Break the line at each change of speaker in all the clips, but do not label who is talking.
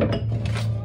Thank you.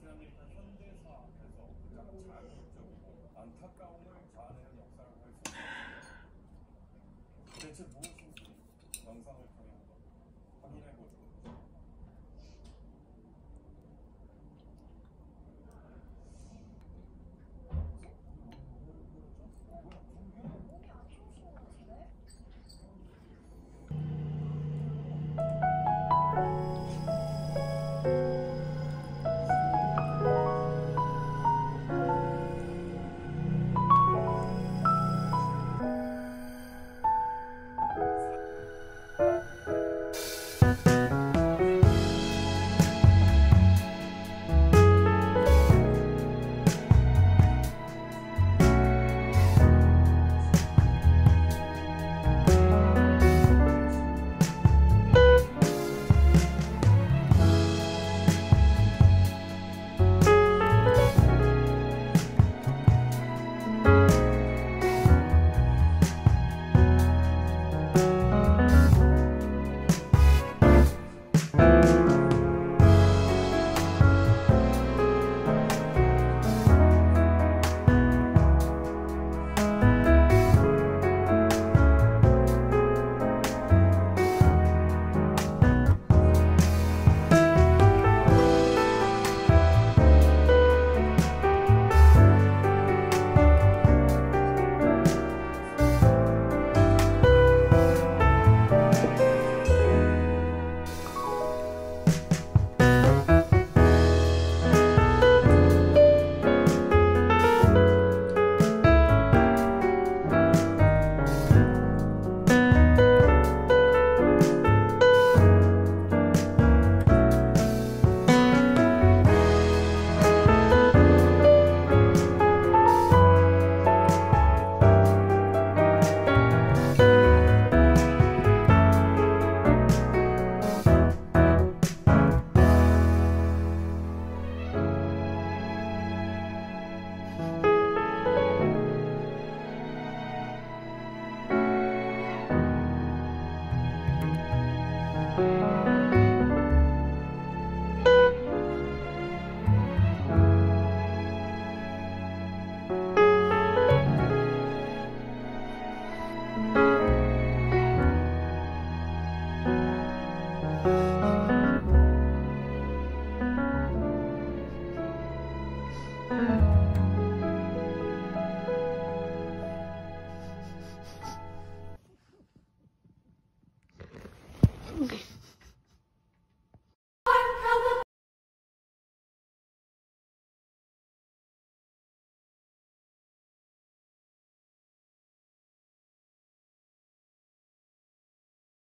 지난 일단 현대사에서 가장 자극적이고 안타까운
Bye. Mm.